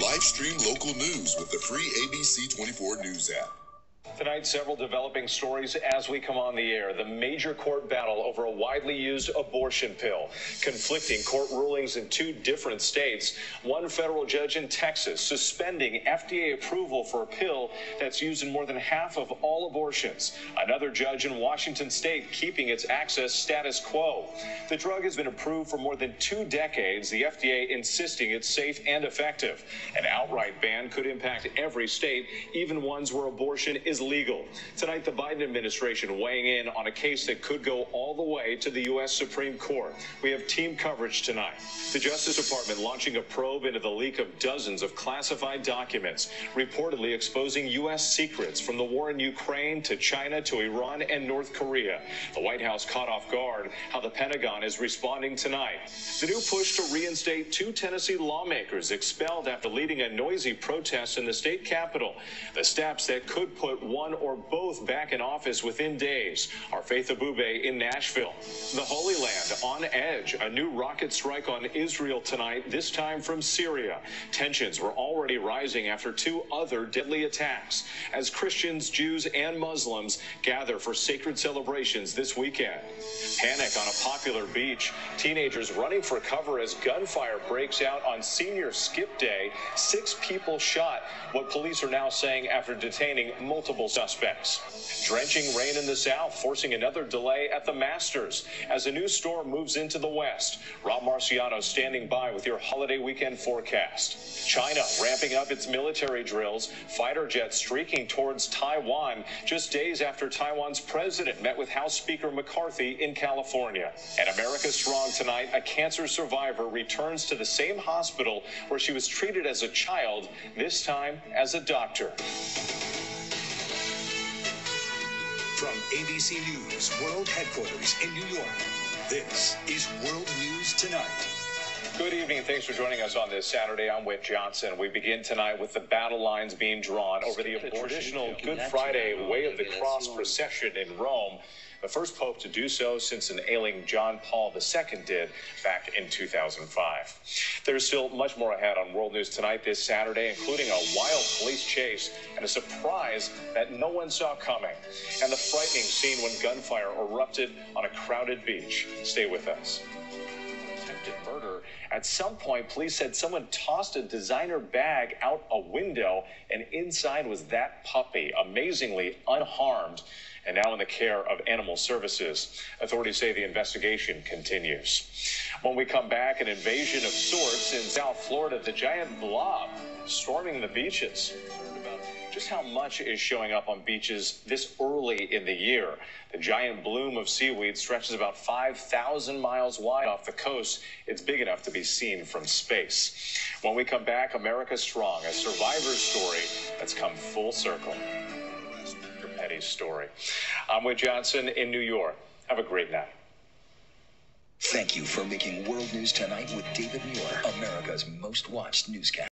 Live stream local news with the free ABC 24 News app. Tonight, several developing stories as we come on the air. The major court battle over a widely used abortion pill. Conflicting court rulings in two different states. One federal judge in Texas suspending FDA approval for a pill that's used in more than half of all abortions. Another judge in Washington state keeping its access status quo. The drug has been approved for more than two decades, the FDA insisting it's safe and effective. An outright ban could impact every state, even ones where abortion is legal. Tonight, the Biden administration weighing in on a case that could go all the way to the U.S. Supreme Court. We have team coverage tonight. The Justice Department launching a probe into the leak of dozens of classified documents, reportedly exposing U.S. secrets from the war in Ukraine to China to Iran and North Korea. The White House caught off guard how the Pentagon is responding tonight. The new push to reinstate two Tennessee lawmakers expelled after leading a noisy protest in the state capitol. The steps that could put one or both back in office within days. Our Faith Abubey in Nashville. The Holy Land on edge. A new rocket strike on Israel tonight, this time from Syria. Tensions were already rising after two other deadly attacks as Christians, Jews, and Muslims gather for sacred celebrations this weekend. Panic on a popular beach. Teenagers running for cover as gunfire breaks out on senior skip day. Six people shot, what police are now saying after detaining multiple suspects. Drenching rain in the south, forcing another delay at the Masters as a new storm moves into the west. Rob Marciano standing by with your holiday weekend forecast. China ramping up its military drills, fighter jets streaking towards Taiwan just days after Taiwan's president met with House Speaker McCarthy in California. And America Strong tonight, a cancer survivor returns to the same hospital where she was treated as a child, this time as a doctor. From ABC News World Headquarters in New York, this is World News Tonight. Good evening. Thanks for joining us on this Saturday. I'm Whit Johnson. We begin tonight with the battle lines being drawn over the traditional Good Friday Way of the Cross procession in Rome the first pope to do so since an ailing John Paul II did back in 2005. There's still much more ahead on World News Tonight this Saturday, including a wild police chase and a surprise that no one saw coming, and the frightening scene when gunfire erupted on a crowded beach. Stay with us attempted murder. At some point, police said someone tossed a designer bag out a window, and inside was that puppy, amazingly unharmed and now in the care of animal services. Authorities say the investigation continues. When we come back, an invasion of sorts in South Florida, the giant blob storming the beaches just how much is showing up on beaches this early in the year. The giant bloom of seaweed stretches about 5,000 miles wide off the coast. It's big enough to be seen from space. When we come back, America Strong, a survivor story that's come full circle. Petty's story. I'm Whit Johnson in New York. Have a great night. Thank you for making World News Tonight with David Muir, America's most watched newscast.